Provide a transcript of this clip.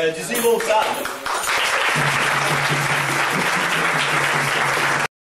É, desembolsado.